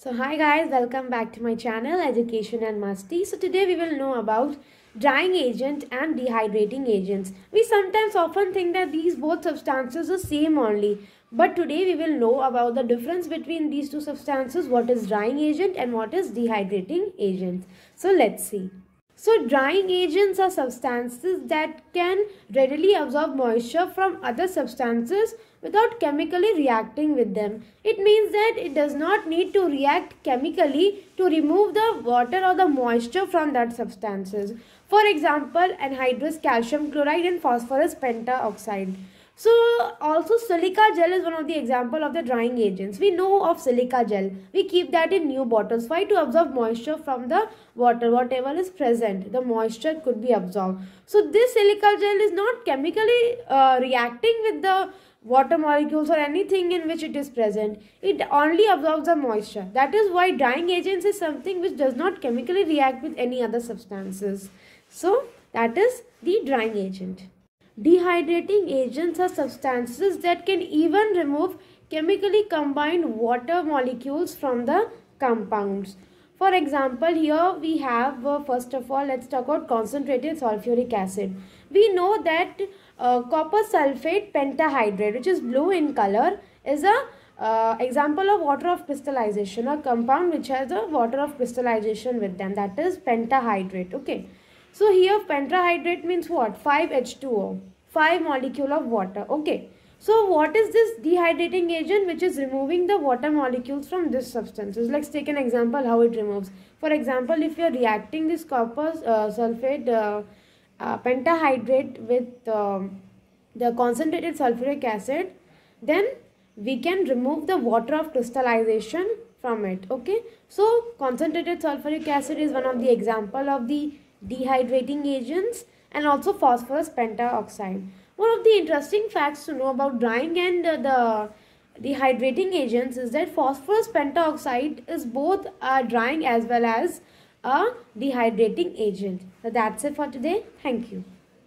So hi guys, welcome back to my channel Education and Masti. So today we will know about drying agent and dehydrating agents. We sometimes often think that these both substances are same only. But today we will know about the difference between these two substances, what is drying agent and what is dehydrating agent. So let's see. So drying agents are substances that can readily absorb moisture from other substances without chemically reacting with them. It means that it does not need to react chemically to remove the water or the moisture from that substances. For example, anhydrous calcium chloride and phosphorus pentaoxide. So also silica gel is one of the example of the drying agents. We know of silica gel. We keep that in new bottles. Why? To absorb moisture from the water. Whatever is present, the moisture could be absorbed. So this silica gel is not chemically uh, reacting with the water molecules or anything in which it is present. It only absorbs the moisture. That is why drying agents is something which does not chemically react with any other substances. So that is the drying agent. Dehydrating agents are substances that can even remove chemically combined water molecules from the compounds. For example, here we have, uh, first of all, let's talk about concentrated sulfuric acid. We know that uh, copper sulfate pentahydrate, which is blue in color, is a uh, example of water of crystallization, a compound which has a water of crystallization with them, that is pentahydrate, okay. So here pentahydrate means what? 5H2O. 5 molecule of water. Okay. So what is this dehydrating agent which is removing the water molecules from this substances? Let's take an example how it removes. For example, if you are reacting this copper uh, sulfate uh, uh, pentahydrate with um, the concentrated sulfuric acid, then we can remove the water of crystallization from it. Okay. So concentrated sulfuric acid is one of the example of the dehydrating agents and also phosphorus pentaoxide. One of the interesting facts to know about drying and uh, the dehydrating agents is that phosphorus pentaoxide is both a drying as well as a dehydrating agent. So that's it for today. Thank you.